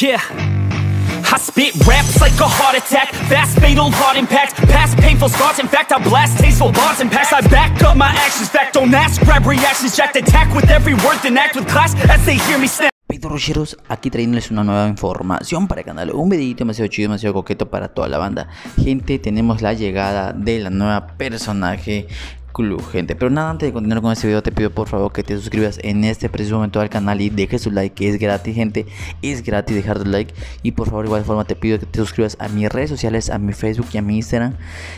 Yeah. I spit raps like a heart attack, fast fatal heart past painful scars. In fact, I blast tasteful and. I back up my actions. Don't ask, grab reactions, attack with every word, then act with class aquí trayéndoles una nueva información para el canal. Un videito demasiado chido, demasiado coqueto para toda la banda. Gente, tenemos la llegada de la nueva personaje gente. Pero nada, antes de continuar con este video, te pido por favor que te suscribas en este preciso momento al canal y dejes tu like, que es gratis, gente. Es gratis dejar tu like. Y por favor, igual forma, te pido que te suscribas a mis redes sociales, a mi Facebook y a mi Instagram,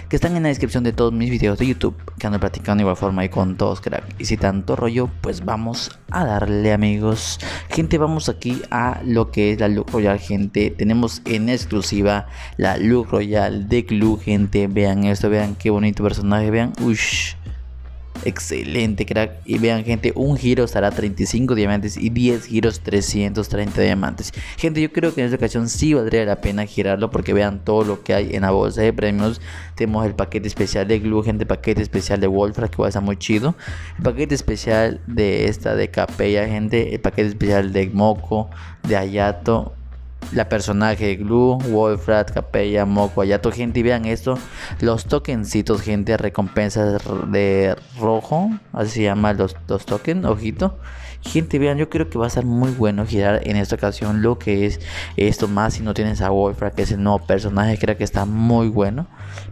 que están en la descripción de todos mis videos de YouTube, que ando platicando de igual forma y con todos, crack. Y si tanto rollo, pues vamos a darle, amigos. Gente, vamos aquí a lo que es la Look Royal, gente. Tenemos en exclusiva la Look Royal de Clue, gente. Vean esto, vean qué bonito personaje, vean. Ush. Excelente, crack. Y vean, gente, un giro estará 35 diamantes y 10 giros 330 diamantes. Gente, yo creo que en esta ocasión sí valdría la pena girarlo porque vean todo lo que hay en la bolsa de premios. Tenemos el paquete especial de Glue, gente, paquete especial de Wolfra que va a estar muy chido. El paquete especial de esta de Capella, gente. El paquete especial de Moco, de Ayato la personaje Glue, Wolfrat, Capella, Moco, Ayato, gente, vean esto, los tokencitos, gente, recompensas de rojo, así se llama los, los tokens, ojito, Gente, vean, yo creo que va a ser muy bueno girar en esta ocasión lo que es esto más si no tienes a Wolfra, que es el nuevo personaje, creo que está muy bueno.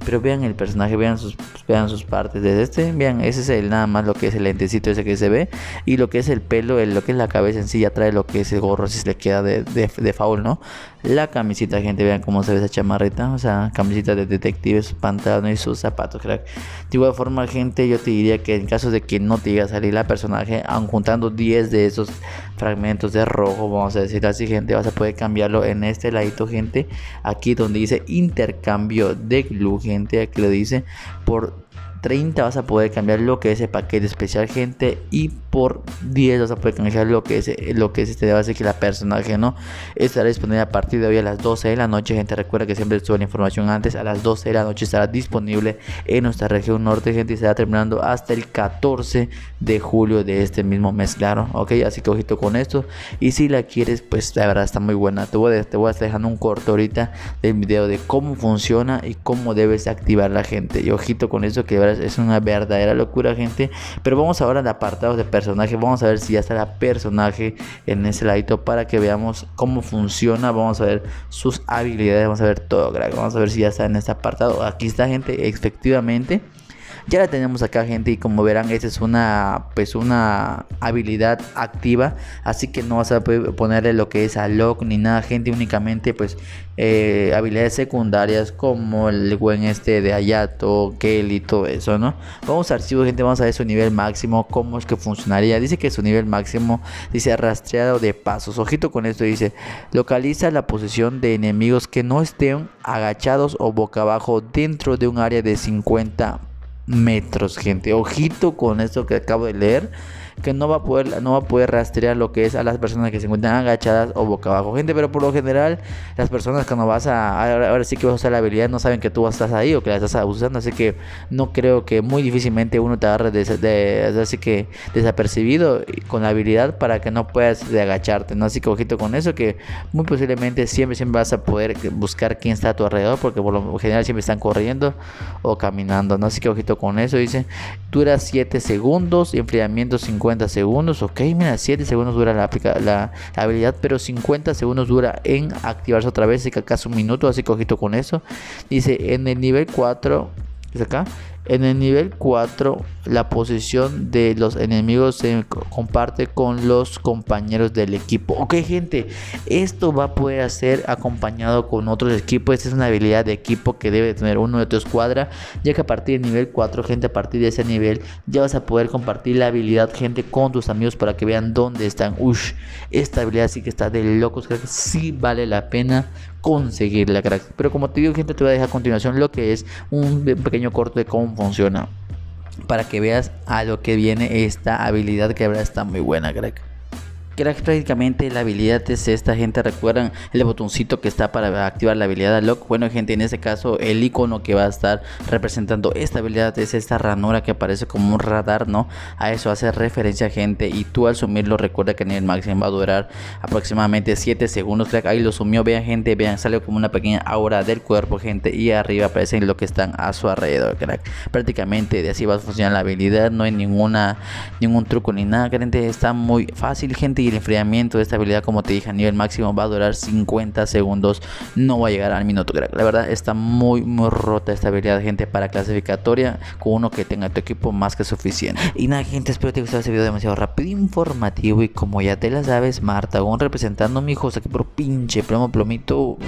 Pero vean el personaje, vean sus, vean sus partes de este, vean, ese es el nada más lo que es el lentecito ese que se ve. Y lo que es el pelo, lo que es la cabeza en sí, ya trae lo que es el gorro, si se le queda de, de, ¿no? La camisita, gente, vean cómo se ve esa chamarrita, o sea, camisita de detective, su pantalón y sus zapatos, crack. De igual forma, gente, yo te diría que en caso de que no te llegue a salir la personaje, aun juntando 10 de esos fragmentos de rojo, vamos a decir así, gente, vas a poder cambiarlo en este ladito, gente, aquí donde dice intercambio de glue, gente, aquí lo dice, por 30 vas a poder cambiar lo que es el paquete especial, gente, y por 10 vas a poder canjear lo que es lo que es este de base que la personaje no estará disponible a partir de hoy a las 12 de la noche gente. Recuerda que siempre sube la información antes. A las 12 de la noche estará disponible en nuestra región norte gente y estará terminando hasta el 14 de julio de este mismo mes claro ok así que ojito con esto. Y si la quieres pues la verdad está muy buena. Te voy a, te voy a estar dejando un corto ahorita del video de cómo funciona y cómo debes activar la gente. Y ojito con eso que es una verdadera locura gente pero vamos ahora al apartado de personaje. Vamos a ver si ya está la personaje en ese ladito para que veamos cómo funciona. Vamos a ver sus habilidades. Vamos a ver todo, Vamos a ver si ya está en este apartado. Aquí está, gente, efectivamente. Ya la tenemos acá, gente, y como verán, esta es una, pues, una habilidad activa, así que no vas a ponerle lo que es a lock ni nada, gente, únicamente, pues, eh, habilidades secundarias como el buen este de Ayato, Kelly todo eso, ¿no? Vamos a archivo, gente, vamos a ver su nivel máximo, cómo es que funcionaría. Dice que su nivel máximo dice rastreado de pasos. Ojito con esto, dice, localiza la posición de enemigos que no estén agachados o boca abajo dentro de un área de 50 metros, gente. Ojito con esto que acabo de leer que no va a poder no va a poder rastrear lo que es a las personas que se encuentran agachadas o boca abajo. Gente pero por lo general las personas que no vas a ahora, sí que vas a usar la habilidad no saben que tú estás ahí o que la estás usando así que no creo que muy difícilmente uno te agarre así que desapercibido con la habilidad para que no puedas de agacharte no así que ojito con eso que muy posiblemente siempre siempre vas a poder buscar quién está a tu alrededor porque por lo general siempre están corriendo o caminando no así que ojito con eso dice dura 7 segundos enfriamiento 50 50 segundos. Ok, mira, 7 segundos dura la, la, habilidad, pero 50 segundos dura en activarse otra vez. Así que acaso un minuto, así cojito con eso. Dice en el nivel 4, es acá, en el nivel 4, la posición de los enemigos se comparte con los compañeros del equipo. Ok, gente, esto va a poder hacer acompañado con otros equipos. Esta es una habilidad de equipo que debe tener uno de tu escuadra. Ya que a partir del nivel 4, gente, a partir de ese nivel, ya vas a poder compartir la habilidad, gente, con tus amigos para que vean dónde están. Ush, esta habilidad sí que está de locos. Creo que sí vale la pena conseguirla, crack. Pero como te digo, gente, te voy a dejar a continuación lo que es un pequeño corte de cómo funciona. Para que veas a lo que viene esta habilidad que ahora está muy buena, crack. Crack, prácticamente la habilidad es esta, gente. Recuerdan el botoncito que está para activar la habilidad Lock. Bueno, gente, en este caso, el icono que va a estar representando esta habilidad es esta ranura que aparece como un radar, ¿no? A eso hace referencia, gente. Y tú al sumirlo, recuerda que en el máximo va a durar aproximadamente 7 segundos. Crack, ahí lo sumió. Vean, gente, vean, sale como una pequeña aura del cuerpo, gente. Y arriba aparecen lo que están a su alrededor, crack. Prácticamente de así va a funcionar la habilidad. No hay ninguna, ningún truco ni nada, gente. Está muy fácil, gente. El enfriamiento de esta habilidad, como te dije, a nivel máximo va a durar 50 segundos. No va a llegar al minuto. La verdad, está muy, muy rota esta habilidad, gente, para clasificatoria. Con uno que tenga tu equipo más que suficiente. Y nada, gente, espero que te haya gustado este video demasiado rápido, informativo. Y como ya te la sabes, Marta, aún representando a mi hijos aquí por pinche plomo plomito.